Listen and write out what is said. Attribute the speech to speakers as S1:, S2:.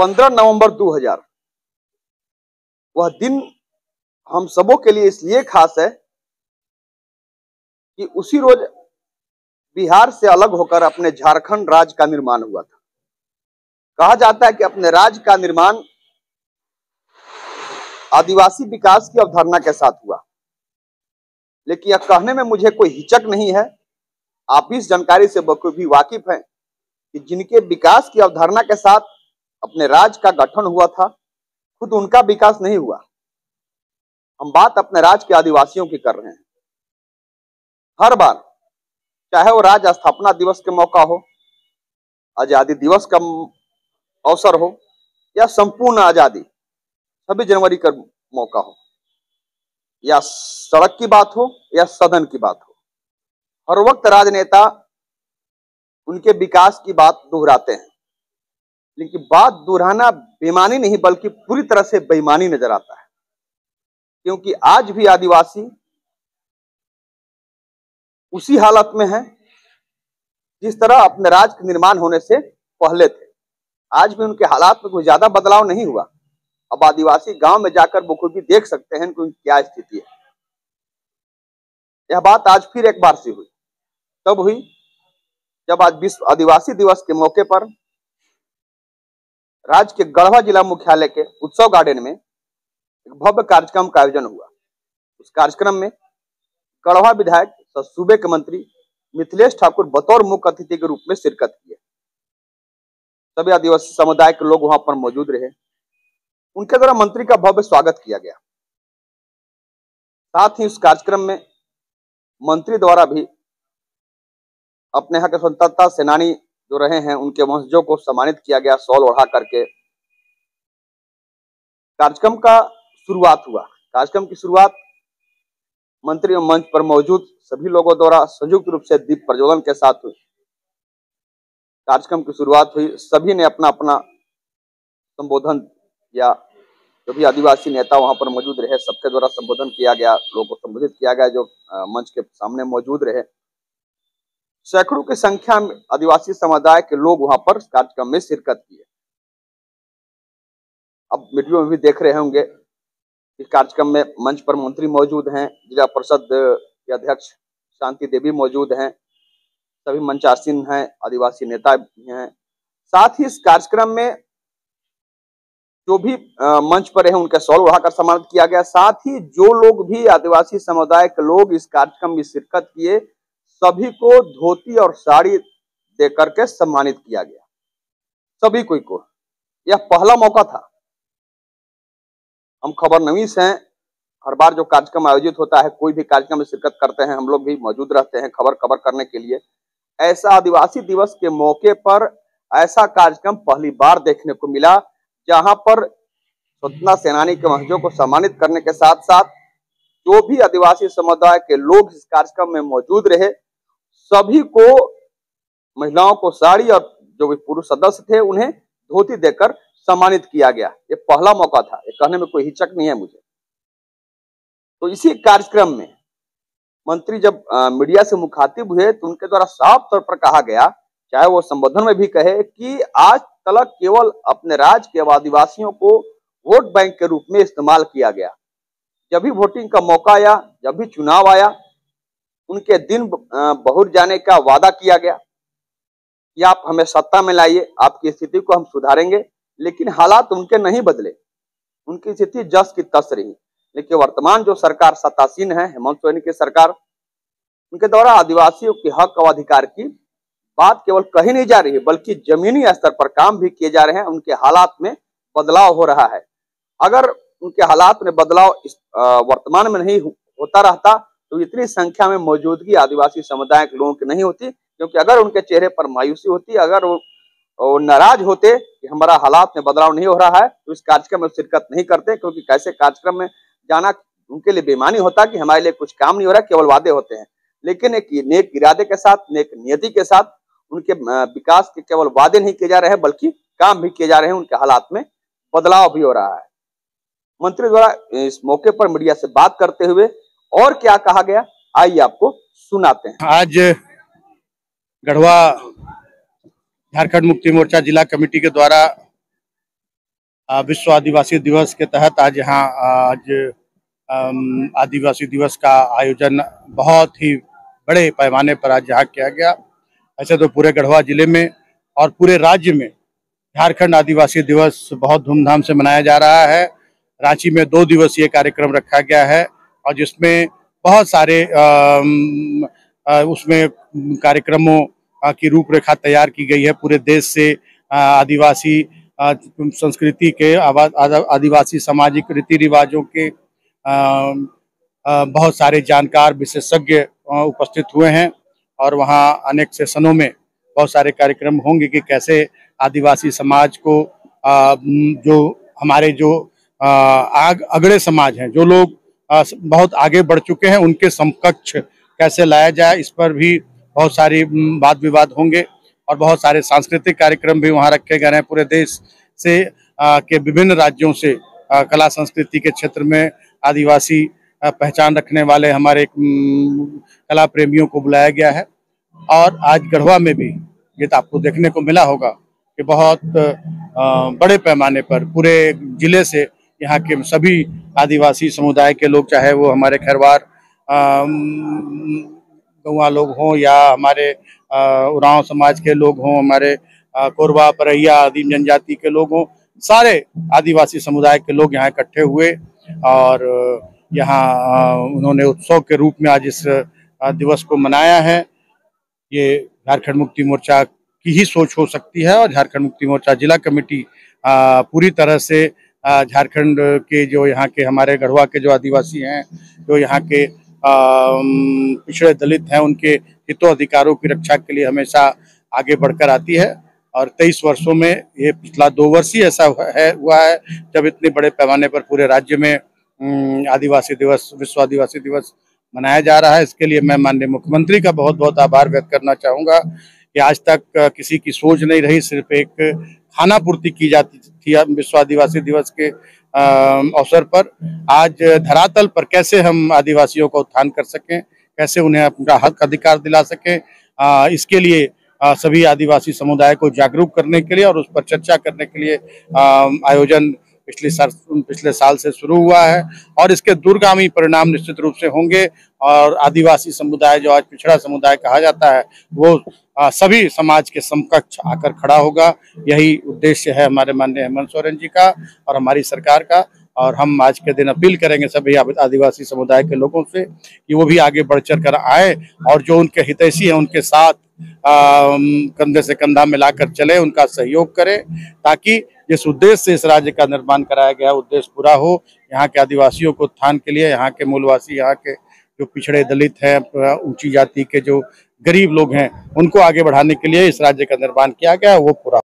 S1: 15 नवंबर 2000 वह दिन हम सबों के लिए इसलिए खास है कि उसी रोज बिहार से अलग होकर अपने झारखंड राज्य का निर्माण हुआ था। कहा जाता है कि अपने राज्य का निर्माण आदिवासी विकास की अवधारणा के साथ हुआ। लेकिन यह कहने में मुझे कोई हिचक नहीं है, आप इस जानकारी से बखूबी वाकिफ हैं कि जिनके विकास की अवधारणा के साथ अपने राज्य का गठन हुआ था, खुद उनका विकास नहीं हुआ। हम बात अपने राज्य के आदिवासियों की कर रहे हैं। हर बार, चाहे वो राज्य स्थापना दिवस के मौका हो, आज़ादी दिवस का अवसर हो, या संपूर्ण आज़ादी छब्बीस जनवरी का मौका हो। या सड़क की बात हो, या सदन की बात हो। हर वक्त राजनेता उनके विकास की बात दोहराते हैं। लेकिन बात दोहराना बेमानी नहीं, बल्कि पूरी तरह से बेईमानी नज़र आता है। क्योंकि आज भी आदिवासी उसी हालत में है, जिस तरह अपने राज्य के निर्माण होने से पहले थे। आज भी उनके हालात में कोई ज़्यादा बदलाव नहीं हुआ। अब आदिवासी गाँव में जाकर बखूबी देख सकते हैं कि उनकी क्या स्थिति है। यह बात आज फिर एक बार से हुई। तब हुई जब आज विश्व आदिवासी दिवस के मौके पर राज्य के गढ़वा जिला मुख्यालय के उत्सव गार्डन में एक भव्य कार्यक्रम का आयोजन हुआ। उस कार्यक्रम में गढ़वा विधायक सूबे के मंत्री मिथिलेश ठाकुर बतौर मुख्य अतिथि के रूप में शिरकत किए। सभी आदिवासी समुदाय के लोग वहाँ पर मौजूद रहे। उनके द्वारा मंत्री का भव्य स्वागत किया गया। साथ ही उस कार्यक्रम में मंत्री द्वारा भी अपने यहाँ के स्वतंत्रता सेनानी जो रहे हैं, उनके वंशजों को सम्मानित किया गया सॉल ओढ़ा करके। कार्यक्रम का शुरुआत हुआ। कार्यक्रम की शुरुआत मंत्री मंच पर मौजूद सभी लोगों द्वारा संयुक्त रूप से दीप प्रज्वलन के साथ हुई। कार्यक्रम की शुरुआत हुई। सभी ने अपना अपना संबोधन या जो भी आदिवासी नेता वहाँ पर मौजूद रहे, सबके द्वारा संबोधन किया गया, लोगों को संबोधित किया गया, जो मंच के सामने मौजूद रहे। सैकड़ों की संख्या में आदिवासी समुदाय के लोग वहाँ पर कार्यक्रम में शिरकत किए अब वीडियो में भी देख रहे होंगे इस कार्यक्रम में मंच पर मंत्री मौजूद हैं, जिला परिषद के अध्यक्ष शांति देवी मौजूद हैं, सभी मंचासीन हैं, आदिवासी नेता भी हैं। साथ ही इस कार्यक्रम में जो भी मंच पर है, उनके सौल उड़ाकर सम्मानित किया गया। साथ ही जो लोग भी आदिवासी समुदाय के लोग इस कार्यक्रम में शिरकत किए सभी को धोती और साड़ी दे करके सम्मानित किया गया। सभी कोई को। यह पहला मौका था। हम खबर नवीस हैं। हर बार जो कार्यक्रम आयोजित होता है, कोई भी कार्यक्रम में शिरकत करते हैं, हम लोग भी मौजूद रहते हैं खबर खबर करने के लिए। ऐसा आदिवासी दिवस के मौके पर ऐसा कार्यक्रम पहली बार देखने को मिला, जहाँ पर स्वतंत्रता सेनानी के वंशजों को सम्मानित करने के साथ साथ जो भी आदिवासी समुदाय के लोग इस कार्यक्रम में मौजूद रहे सभी को महिलाओं को साड़ी और जो भी पुरुष सदस्य थे, उन्हें धोती देकर सम्मानित किया गया। ये पहला मौका था। ये कहने में कोई हिचक नहीं है मुझे। तो इसी कार्यक्रम में मंत्री जब मीडिया से मुखातिब हुए तो उनके द्वारा साफ़ तौर पर कहा गया, चाहे वो संबोधन में भी कहे, कि आज तलक केवल अपने राज्य के आदिवासियों को वोट बैंक के रूप में इस्तेमाल किया गया। जब भी वोटिंग का मौका आया, जब भी चुनाव आया उनके दिन बहुर जाने का वादा किया गया कि आप हमें सत्ता में लाइए, आपकी स्थिति को हम सुधारेंगे, लेकिन हालात उनके नहीं बदले। उनकी स्थिति जस की तस रही। लेकिन वर्तमान जो सरकार, सत्तासीन है, हेमंत सोरेन की सरकार, उनके द्वारा आदिवासियों के हक और अधिकार की बात केवल कही नहीं जा रही है बल्कि जमीनी स्तर पर काम भी किए जा रहे हैं, उनके हालात में बदलाव हो रहा है। अगर उनके हालात में बदलाव वर्तमान में नहीं होता रहता तो इतनी संख्या में मौजूदगी आदिवासी समुदाय के लोगों की नहीं होती क्योंकि अगर उनके चेहरे पर मायूसी होती अगर वो, नाराज़ होते कि हमारा हालात में बदलाव नहीं हो रहा है तो इस कार्यक्रम में शिरकत नहीं करते क्योंकि कैसे कार्यक्रम में जाना उनके लिए बेमानी होता कि हमारे लिए कुछ काम नहीं हो रहा केवल वादे होते हैं। लेकिन एक नेक इरादे के साथ नेक नियति के साथ उनके विकास के केवल वादे नहीं किए जा रहे हैं बल्कि काम भी किए जा रहे हैं उनके हालात में बदलाव भी हो रहा है। मंत्री द्वारा इस मौके पर मीडिया से बात करते हुए और क्या कहा गया? आइए आपको सुनाते हैं।
S2: आज गढ़वा झारखंड मुक्ति मोर्चा जिला कमेटी के द्वारा विश्व आदिवासी दिवस के तहत आज यहाँ, आज आदिवासी दिवस का आयोजन बहुत ही बड़े पैमाने पर आज यहाँ किया गया। ऐसे तो पूरे गढ़वा ज़िले में और पूरे राज्य में झारखंड आदिवासी दिवस बहुत धूमधाम से मनाया जा रहा है। रांची में दो दिवसीय कार्यक्रम रखा गया है। और जिसमें बहुत सारे उसमें कार्यक्रमों की रूपरेखा तैयार की गई है पूरे देश से आदिवासी संस्कृति के आदिवासी सामाजिक रीति रिवाजों के बहुत सारे जानकार, विशेषज्ञ उपस्थित हुए हैं और वहाँ अनेक सेशनों में बहुत सारे कार्यक्रम होंगे कि कैसे आदिवासी समाज को जो हमारे जो आग, अगड़े समाज हैं, जो लोग बहुत आगे बढ़ चुके हैं उनके समकक्ष कैसे लाया जाए इस पर भी बहुत सारी वाद विवाद होंगे और बहुत सारे सांस्कृतिक कार्यक्रम भी वहाँ रखे गए हैं पूरे देश से आ, के विभिन्न राज्यों से आ, कला संस्कृति के क्षेत्र में आदिवासी पहचान रखने वाले हमारे कला प्रेमियों को बुलाया गया है। और आज गढ़वा में भी ये तो आपको देखने को मिला होगा कि बहुत बड़े पैमाने पर पूरे ज़िले से यहाँ के सभी आदिवासी समुदाय के लोग, चाहे वो हमारे खरवार गौवा लोग हों या हमारे उराव समाज के लोग हों, हमारे कोरबा परैया आदिम जनजाति के लोग हों, सारे आदिवासी समुदाय के लोग यहाँ इकट्ठे हुए और यहाँ उन्होंने उत्सव के रूप में आज इस दिवस को मनाया है। ये झारखंड मुक्ति मोर्चा की ही सोच हो सकती है और झारखंड मुक्ति मोर्चा जिला कमेटी पूरी तरह से झारखंड के जो यहाँ के हमारे गढ़वा के जो आदिवासी हैं, जो यहाँ के पिछड़े दलित हैं, उनके हितों अधिकारों की रक्षा के लिए हमेशा आगे बढ़कर आती है। और तेईस वर्षों में ये पिछला दो वर्ष ही ऐसा है, हुआ है जब इतने बड़े पैमाने पर पूरे राज्य में आदिवासी दिवस, विश्व आदिवासी दिवस मनाया जा रहा है। इसके लिए मैं माननीय मुख्यमंत्री का बहुत बहुत आभार व्यक्त करना चाहूँगा। कि आज तक किसी की सोच नहीं रही, सिर्फ़ एक खाना पूर्ति की जाती थी विश्व आदिवासी दिवस के अवसर पर। आज धरातल पर कैसे हम आदिवासियों का उत्थान कर सकें, कैसे उन्हें अपना हक, अधिकार दिला सकें इसके लिए सभी आदिवासी समुदाय को जागरूक करने के लिए और उस पर चर्चा करने के लिए आयोजन पिछले साल पिछले साल से शुरू हुआ है और इसके दूरगामी परिणाम निश्चित रूप से होंगे। और आदिवासी समुदाय, जो आज पिछड़ा समुदाय कहा जाता है, वो सभी समाज के समकक्ष आकर खड़ा होगा। यही उद्देश्य है हमारे माननीय हेमंत सोरेन जी का और हमारी सरकार का। और हम आज के दिन अपील करेंगे सभी आदिवासी समुदाय के लोगों से कि वो भी आगे बढ़ चढ़ कर आए और जो उनके हितैषी हैं, उनके साथ कंधे से कंधा मिलाकर चले, उनका सहयोग करें, ताकि जिस उद्देश्य से इस राज्य का निर्माण कराया गया, उद्देश्य पूरा हो, यहाँ के आदिवासियों को उत्थान के लिए, यहाँ के मूलवासी, यहाँ के जो पिछड़े दलित हैं, ऊँची जाति के जो गरीब लोग हैं, उनको आगे बढ़ाने के लिए इस राज्य का निर्माण किया गया, वो पूरा